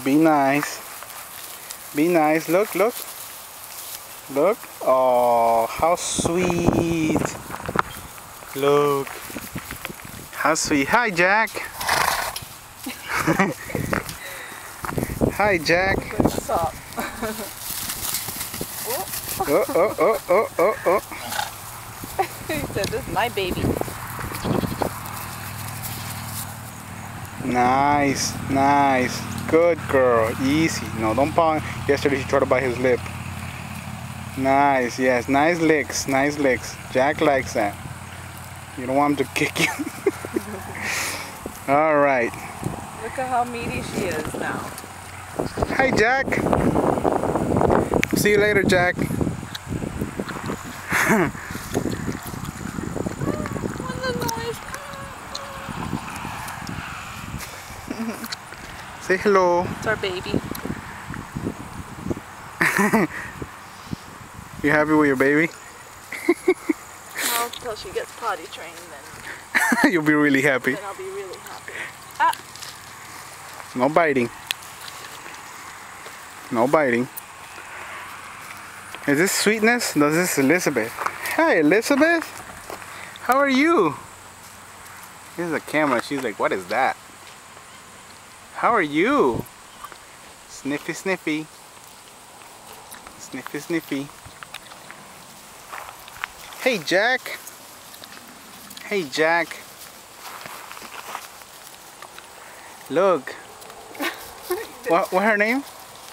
Be nice. Be nice. Look, look. Look. Oh, how sweet. Look. How sweet. Hi, Jack. Hi, Jack. What's up? Oh, oh, oh, oh, oh, oh. he said, this is my baby. Nice, nice. Good girl. Easy. No, don't paw. Yesterday she tried to bite his lip. Nice, yes. Nice licks, nice licks. Jack likes that. You don't want him to kick you. All right. Look at how meaty she is now. Hi, Jack. See you later, Jack. What the noise? Say hello. It's our baby. You happy with your baby? Well, until she gets potty trained, then, You'll be really happy. then I'll be really happy. Ah, No biting. No biting. Is this sweetness? No, this is Elizabeth. Hi, Elizabeth. How are you? This is a camera. She's like, what is that? How are you? Sniffy, sniffy. Sniffy, sniffy. Hey, Jack. Hey, Jack. Look. What, what her name?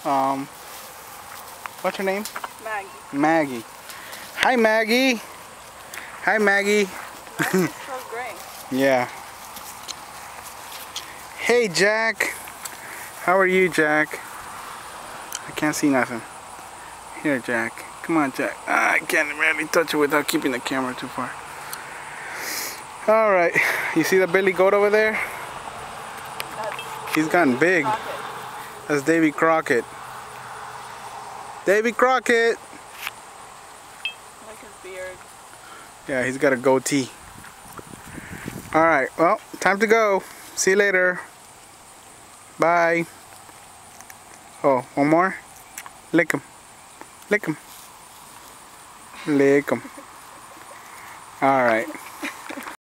Um, what's her name? Maggie. Maggie. Hi, Maggie. Hi, Maggie. Maggie's so gray. Yeah. Hey, Jack. How are you, Jack? I can't see nothing. Here, Jack. Come on, Jack. Ah, I can't really touch it without keeping the camera too far. All right. You see the Billy goat over there? He's gotten big. That's Davy Crockett. Davy Crockett. Like his beard. Yeah, he's got a goatee. All right, well, time to go. See you later. Bye. Oh, one more? Lick him. Lick him. Lick him. All right.